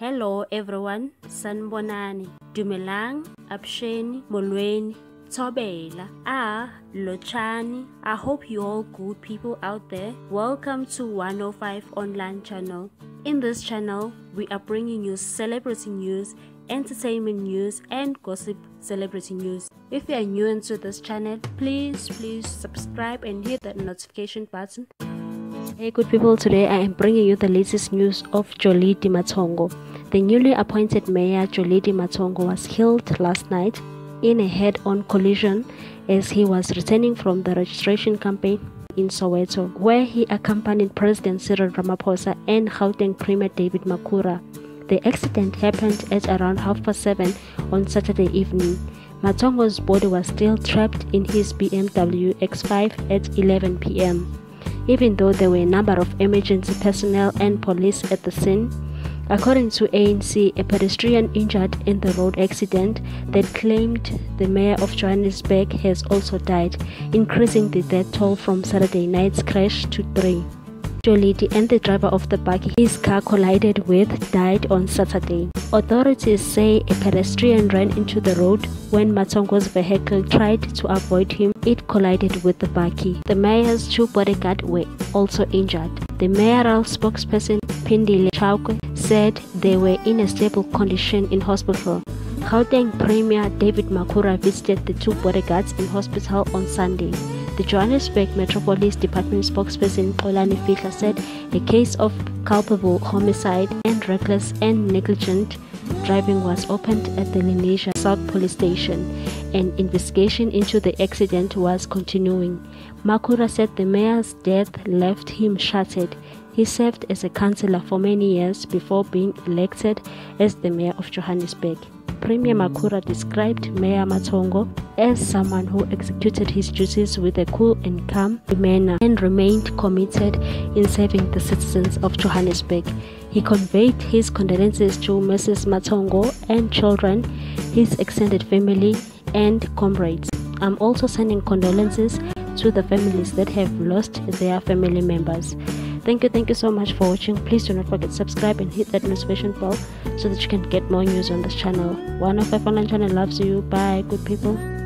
Hello everyone, sanbonani, dumelang, absheni, molweni, tobela, ah, lochani. I hope you all good people out there. Welcome to 105 online channel. In this channel, we are bringing you celebrity news, entertainment news, and gossip celebrity news. If you are new into this channel, please, please subscribe and hit that notification button Hey good people, today I am bringing you the latest news of Jolidee Matongo. The newly appointed mayor Jolidee Matongo was killed last night in a head-on collision as he was returning from the registration campaign in Soweto, where he accompanied President Cyril Ramaphosa and Gauteng Premier David Makhura. The accident happened at around half past seven on Saturday evening. Matongo's body was still trapped in his BMW X5 at 11 p.m even though there were a number of emergency personnel and police at the scene. According to ANC, a pedestrian injured in the road accident that claimed the mayor of Johannesburg has also died, increasing the death toll from Saturday night's crash to three. Jolidee and the driver of the buggy his car collided with died on Saturday. Authorities say a pedestrian ran into the road when Matongo's vehicle tried to avoid him. It collided with the buggy. The mayor's two bodyguards were also injured. The mayoral spokesperson Phindile Chauke said they were in a stable condition in hospital. Gauteng Premier David Makhura visited the two bodyguards in hospital on Sunday. The Johannesburg Metropolis Department spokesperson Xolani Fihla said a case of culpable homicide and reckless and negligent driving was opened at the Lenasia South Police Station. An investigation into the accident was continuing. Makhura said the mayor's death left him shattered. He served as a councillor for many years before being elected as the mayor of Johannesburg. Premier mm. Makhura described Mayor Matongo as someone who executed his duties with a cool and calm manner and remained committed in serving the citizens of Johannesburg. He conveyed his condolences to Mrs. Matongo and children, his extended family, and comrades. I'm also sending condolences to the families that have lost their family members. Thank you, thank you so much for watching. Please do not forget to subscribe and hit that notification bell so that you can get more news on this channel. 105 Online Channel loves you. Bye, good people.